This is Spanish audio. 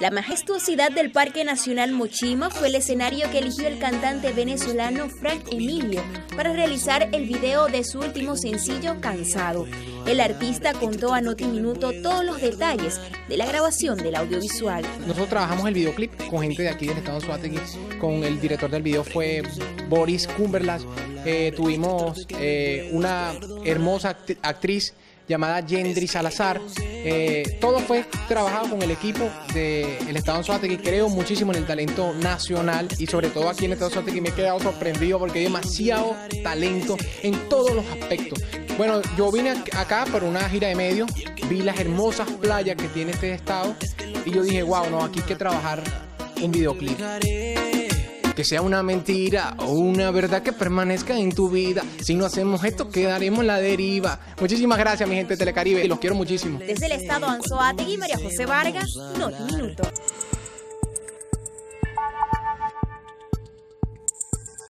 La majestuosidad del Parque Nacional Mochima fue el escenario que eligió el cantante venezolano Frank Emilio para realizar el video de su último sencillo Cansado. El artista contó a Noti Minuto todos los detalles de la grabación del audiovisual. Nosotros trabajamos el videoclip con gente de aquí del estado de Suátegui, con el director del video fue Boris Cumberlas, eh, tuvimos eh, una hermosa actriz llamada Yendri Salazar. Eh, todo fue trabajado con el equipo del Estado de que Creo muchísimo en el talento nacional y sobre todo aquí en el Estado de me he quedado sorprendido porque hay demasiado talento en todos los aspectos. Bueno, yo vine acá por una gira de medio, vi las hermosas playas que tiene este estado y yo dije, wow, no, aquí hay que trabajar un videoclip que sea una mentira o una verdad que permanezca en tu vida. Si no hacemos esto, quedaremos en la deriva. Muchísimas gracias, mi gente de Telecaribe, los quiero muchísimo. Desde el estado Anzoátegui, María José Vargas, Noti Minuto.